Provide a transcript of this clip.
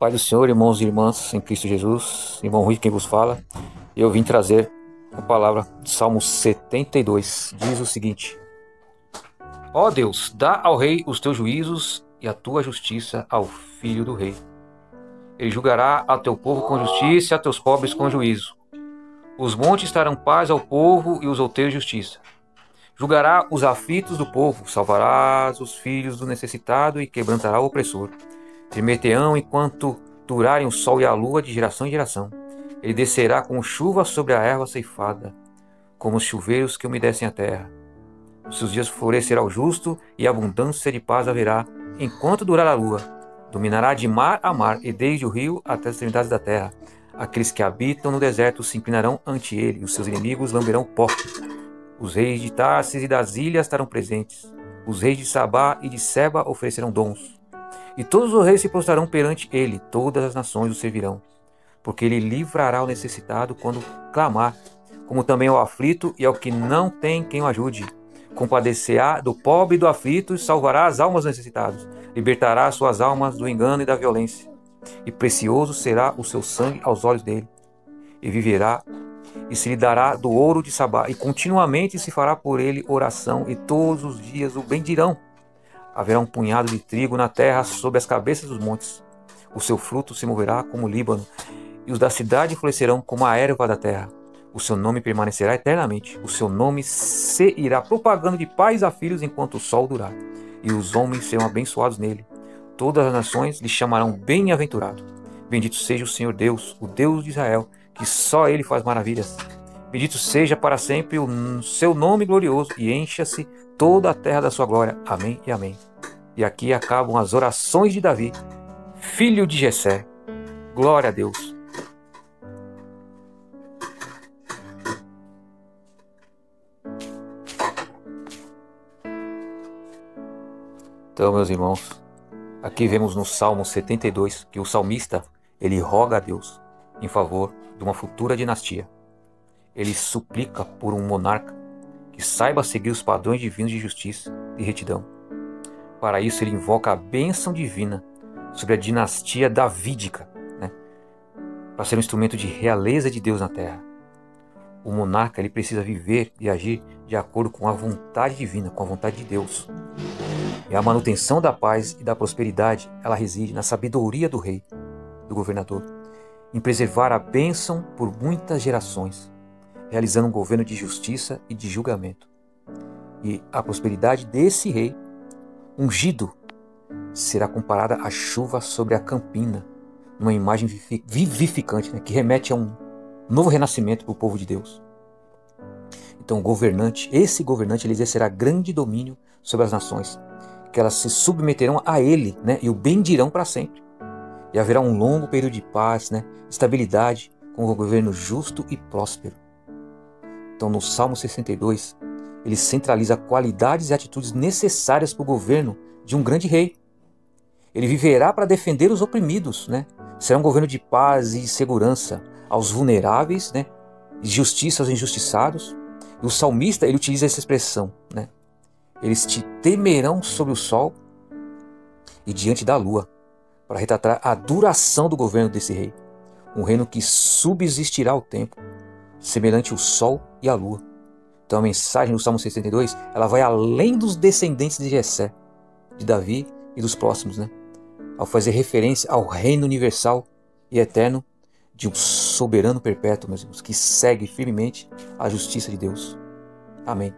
Pai do Senhor, irmãos e irmãs em Cristo Jesus, irmão Rui quem vos fala, eu vim trazer a palavra do Salmo 72. Diz o seguinte: Ó Deus, dá ao rei os teus juízos e a tua justiça ao filho do rei. Ele julgará a teu povo com justiça e a teus pobres com juízo. Os montes estarão paz ao povo e os outeiros justiça. Julgará os aflitos do povo, salvarás os filhos do necessitado e quebrantará o opressor. Tremeteão enquanto durarem o sol e a lua de geração em geração. Ele descerá como chuva sobre a erva ceifada, como os chuveiros que umedecem a terra. Os seus dias florescerá o justo e abundância de paz haverá, enquanto durar a lua. Dominará de mar a mar e desde o rio até as extremidades da terra. Aqueles que habitam no deserto se inclinarão ante ele, e os seus inimigos lamberão pó. Os reis de Tarsis e das ilhas estarão presentes. Os reis de Sabá e de Seba oferecerão dons. E todos os reis se prostrarão perante ele, todas as nações o servirão. Porque ele livrará o necessitado quando clamar, como também ao aflito e ao que não tem quem o ajude. Compadecerá do pobre e do aflito e salvará as almas necessitadas. Libertará suas almas do engano e da violência. E precioso será o seu sangue aos olhos dele. E viverá e se lhe dará do ouro de Sabá, e continuamente se fará por ele oração, e todos os dias o bendirão. Haverá um punhado de trigo na terra sob as cabeças dos montes. O seu fruto se moverá como o Líbano, e os da cidade florescerão como a erva da terra. O seu nome permanecerá eternamente. O seu nome se irá propagando de pais a filhos enquanto o sol durar. E os homens serão abençoados nele. Todas as nações lhe chamarão bem-aventurado. Bendito seja o Senhor Deus, o Deus de Israel, que só ele faz maravilhas. Bendito seja para sempre o seu nome glorioso e encha-se toda a terra da sua glória. Amém e amém. E aqui acabam as orações de Davi, filho de Jessé. Glória a Deus. Então, meus irmãos, aqui vemos no Salmo 72 que o salmista ele roga a Deus em favor de uma futura dinastia. Ele suplica por um monarca que saiba seguir os padrões divinos de justiça e retidão. Para isso, ele invoca a bênção divina sobre a dinastia davídica, né? para ser um instrumento de realeza de Deus na terra. O monarca ele precisa viver e agir de acordo com a vontade divina, com a vontade de Deus. E a manutenção da paz e da prosperidade, ela reside na sabedoria do rei, do governador, em preservar a bênção por muitas gerações, realizando um governo de justiça e de julgamento. E a prosperidade desse rei, ungido, será comparada à chuva sobre a campina, numa imagem vivificante né, que remete a um novo renascimento para o povo de Deus. Então, o governante, esse governante, ele exercerá grande domínio sobre as nações, que elas se submeterão a ele né, e o bendirão para sempre. E haverá um longo período de paz, né, estabilidade, com um governo justo e próspero. Então, no Salmo 62, ele centraliza qualidades e atitudes necessárias para o governo de um grande rei. Ele viverá para defender os oprimidos, né? Será um governo de paz e segurança aos vulneráveis, né? Justiça aos injustiçados. E o salmista ele utiliza essa expressão, né? Eles te temerão sob o sol e diante da lua, para retratar a duração do governo desse rei, um reino que subsistirá ao tempo, semelhante ao sol e à lua. Então a mensagem do Salmo 62, ela vai além dos descendentes de Jessé, de Davi e dos próximos, né? Ao fazer referência ao reino universal e eterno de um soberano perpétuo, meus irmãos, que segue firmemente a justiça de Deus. Amém.